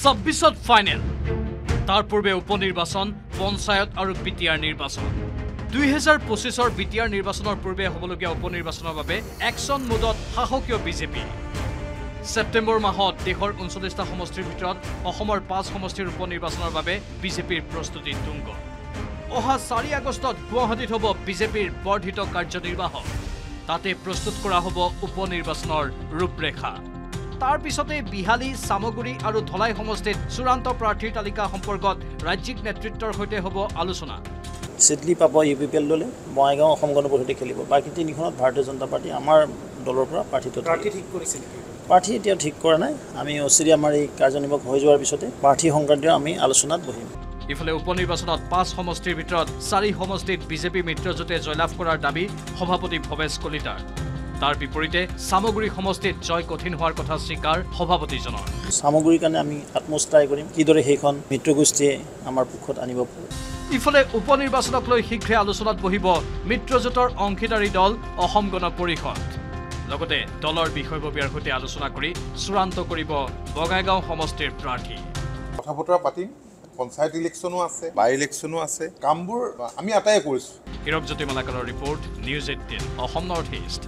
ছাব্বিছত final তাৰ পূৰ্বে উপ নিৰ্বাচন পঞ্চায়ত আৰু বি টি আৰ নিৰ্বাচন। দুহেজাৰ পঁচিছৰ বি টি আৰ নিৰ্বাচনৰ পূৰ্বে হ'বলগীয়া উপ নিৰ্বাচনৰ বাবে একশ্যন মোডত সাহসীয় বিজেপি। ছেপ্টেম্বৰ মাহত দেশৰ ঊনচল্লিছটা সমষ্টিৰ ভিতৰত অসমৰ পাঁচ সমষ্টিৰ উপ নিৰ্বাচনৰ বাবে বিজেপিৰ প্ৰস্তুতি তুংগ। অহা চাৰি আগষ্টত গুৱাহাটীত হ'ব বিজেপিৰ বৰ্ধিত কাৰ্যনিৰ্বাহক। তাতে প্ৰস্তুত কৰা হ'ব উপ নিৰ্বাচনৰ ৰূপৰেখা। তাৰ পিছতে বিহালী চামগুৰি আৰু ধলাই সমষ্টিত চূড়ান্ত প্ৰাৰ্থীৰ তালিকা সম্পৰ্কত ৰাজ্যিক নেতৃত্বৰ সৈতে হ'ব আলোচনা। চিডলি পাব ইউ পি পি এল দলে বঙাইগাঁও অসম গণ পৰিষদে খেলিব। বাকী তিনিখনত ভাৰতীয় জনতা পাৰ্টি আমাৰ দলৰ পৰা প্ৰাৰ্থীটো প্ৰাৰ্থী ঠিক কৰিছে নেকি প্ৰাৰ্থী এতিয়াও ঠিক কৰা নাই। আমি অচিৰি আমাৰ এই কাৰ্যনিৰ্বাহক হৈ যোৱাৰ পিছতে প্ৰাৰ্থী সংক্ৰান্তীয় আমি আলোচনাত বহিম। ইফালে উপ নিৰ্বাচনত পাঁচ সমষ্টিৰ ভিতৰত চাৰি সমষ্টিত বিজেপি মিত্ৰজোঁটে জয়লাভ কৰাৰ দাবী সভাপতি ভৱেশ কলিতাৰ। তাৰ বিপৰীতে চামগুৰি সমষ্টিত জয় কঠিন হোৱাৰ কথা স্বীকাৰ সভাপতিজনৰ। সামগ্ৰীৰ কাৰণে আমি ট্ৰাই কৰিম কিদৰে সেইখন মিত্ৰগোষ্ঠীয়ে আমাৰ পক্ষত আনিব পাৰে। ইফালে উপ নিৰ্বাচনক লৈ শীঘ্ৰে আলোচনাত বহিব মিত্ৰজোঁটৰ অংশীদাৰী দল অসম গণ পৰিষদ লগতে দলৰ বিষয়ববীয়াৰ সৈতে আলোচনা কৰি চূড়ান্ত কৰিব বঙাইগাঁও সমষ্টিৰ প্ৰাৰ্থী। কথা বতৰা পাতিম পঞ্চায়ত ইলেকশ্যনো আছে বাই ইলেকশ্যনো আছে কামবোৰ আমি আটায়ে কৰিছোঁ। Hirakjyoti মালাকাৰৰ report news eighteen Assam North East.